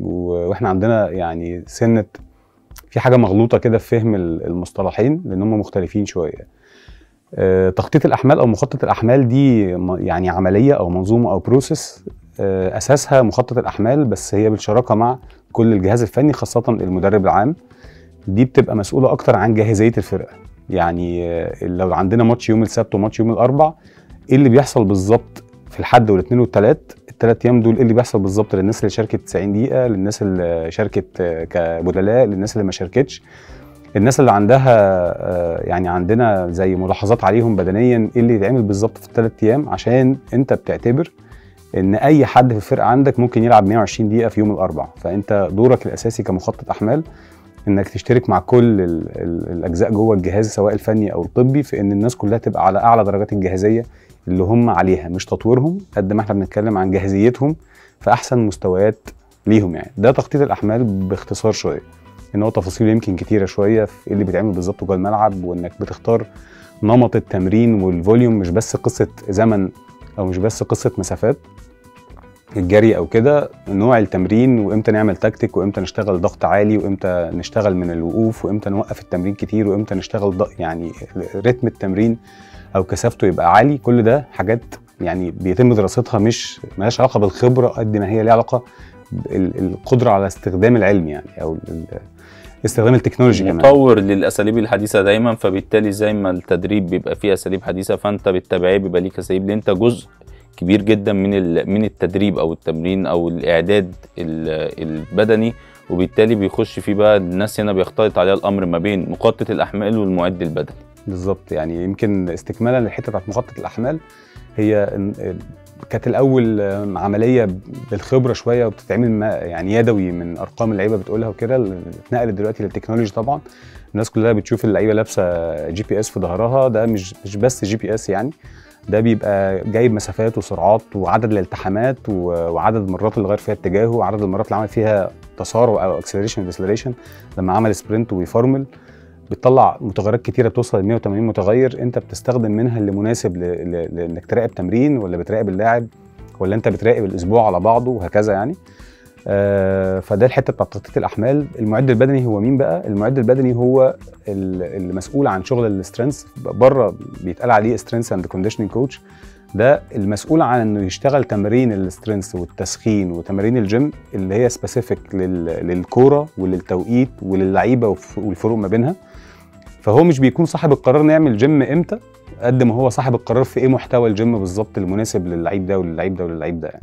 وإحنا عندنا يعني سنة في حاجة مغلوطة كده في فهم ال- المصطلحين لأن هم مختلفين شوية. آه، تخطيط الأحمال أو مخطط الأحمال دي يعني عملية أو منظومة أو بروسيس أساسها مخطط الأحمال بس هي بالشراكة مع كل الجهاز الفني خاصة المدرب العام. دي بتبقى مسؤولة أكتر عن جاهزية الفرقة. يعني آه، لو عندنا ماتش يوم السبت وماتش يوم الأربع إيه اللي بيحصل بالظبط؟ الحد والاثنين والثلاث الثلاث أيام دول إيه اللي بيحصل بالظبط للناس اللي شاركت 90 دقيقة للناس اللي شاركت كبدلاء للناس اللي ما شاركتش؟ الناس اللي عندها آه، يعني عندنا زي ملاحظات عليهم بدنيا إيه اللي يتعمل بالظبط في الثلاث أيام؟ عشان أنت بتعتبر إن أي حد في الفرقة عندك ممكن يلعب 120 دقيقة في يوم الاربع فأنت دورك الأساسي كمخطط أحمال إنك تشترك مع كل ال ال الأجزاء جوه الجهاز سواء الفني أو الطبي في إن الناس كلها تبقى على أعلى درجات الجاهزيه اللي هم عليها مش تطويرهم قد ما إحنا بنتكلم عن جاهزيتهم في أحسن مستويات ليهم يعني. ده تخطيط الأحمال باختصار شوية. إن هو تفاصيل يمكن كتيرة شوية في إيه اللي بيتعمل بالظبط جوه الملعب وإنك بتختار نمط التمرين والفوليوم مش بس قصة زمن أو مش بس قصة مسافات. الجري أو كده نوع التمرين وإمتى نعمل تكتيك وإمتى نشتغل ضغط عالي وإمتى نشتغل من الوقوف وإمتى نوقف التمرين كتير وإمتى نشتغل ضغط يعني رتم التمرين أو كثافته يبقى عالي. كل ده حاجات يعني بيتم دراستها مش مالهاش علاقة بالخبرة قد ما هي ليها علاقة بالقدره على استخدام العلم يعني أو استخدام التكنولوجي كمان. مطور للأساليب الحديثة دايما فبالتالي زي ما التدريب بيبقى فيه أساليب حديثة فأنت بالتبعية بيبقى ليك أساليب لأن أنت جزء كبير جدا من من التدريب أو التمرين أو الإعداد ال- البدني وبالتالي بيخش فيه بقى الناس هنا بيختلط عليها الأمر ما بين مخطط الأحمال والمعد البدني. بالظبط يعني يمكن استكمالا للحتة بتاعت مخطط الأحمال هي كانت الأول عملية بالخبرة شوية وبتتعمل يعني يدوي من أرقام اللعيبة بتقولها وكده اتنقلت دلوقتي لل technology طبعا. الناس كلها بتشوف اللعيبة لابسة GPS في ظهرها ده مش مش بس GPS يعني ده بيبقى جايب مسافات وسرعات وعدد الالتحامات وعدد المرات اللي غير فيها اتجاهه وعدد المرات اللي عمل فيها تسارع أو acceleration deceleration لما عمل sprint ويفرمل بتطلع متغيرات كتيرة بتوصل ل 180 متغير انت بتستخدم منها اللي مناسب لانك تراقب تمرين ولا بتراقب اللاعب ولا انت بتراقب الأسبوع على بعضه وهكذا يعني. آه فده الحتة بتاعت تخطيط الأحمال. المعد البدني هو مين بقى؟ المعد البدني هو ال- المسؤول عن شغل ال strength بره بيتقال عليه strength and conditioning coach ده المسؤول عن إنه يشتغل تمارين ال strength والتسخين وتمارين الجيم اللي هي specific للكورة وللتوقيت وللعيبة والف- والفروق ما بينها فهو مش بيكون صاحب القرار نعمل جيم إمتى قد ما هو صاحب القرار في إيه محتوى الجيم بالظبط المناسب للعيب ده وللعيب ده وللعيب ده يعني.